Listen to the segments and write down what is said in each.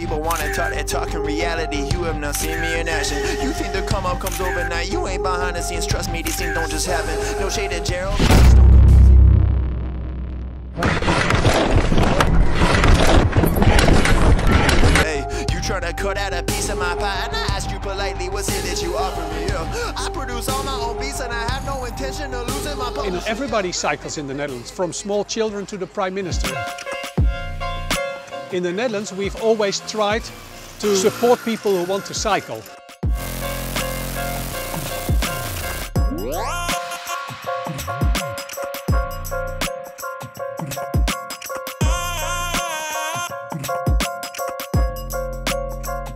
People wanna talk that talk in reality. You have not seen me in action. You think the come up comes overnight. You ain't behind the scenes. Trust me, these things don't just happen. No shade Gerald. Hey, you try to cut out a piece of my pie, and I ask you politely, what's it that you offer me? Yeah. I produce all my own beats, and I have no intention of losing my In publishing. everybody cycles in the Netherlands, from small children to the Prime Minister. In the Netherlands, we've always tried to support people who want to cycle.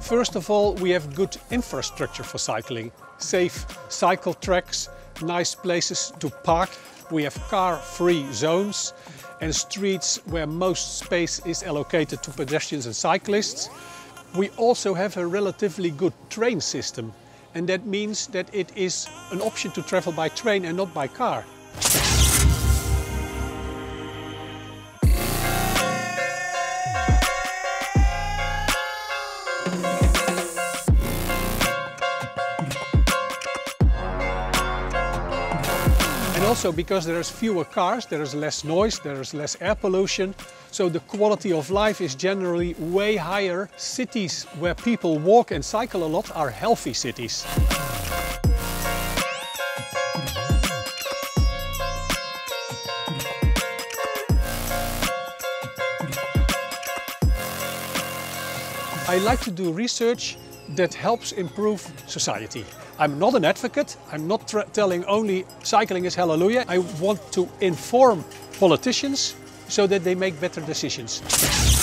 First of all, we have good infrastructure for cycling. Safe cycle tracks, nice places to park. We have car-free zones and streets where most space is allocated to pedestrians and cyclists. We also have a relatively good train system and that means that it is an option to travel by train and not by car. And also because there is fewer cars, there is less noise, there is less air pollution. So the quality of life is generally way higher. Cities where people walk and cycle a lot are healthy cities. I like to do research that helps improve society. I'm not an advocate, I'm not telling only cycling is hallelujah. I want to inform politicians so that they make better decisions.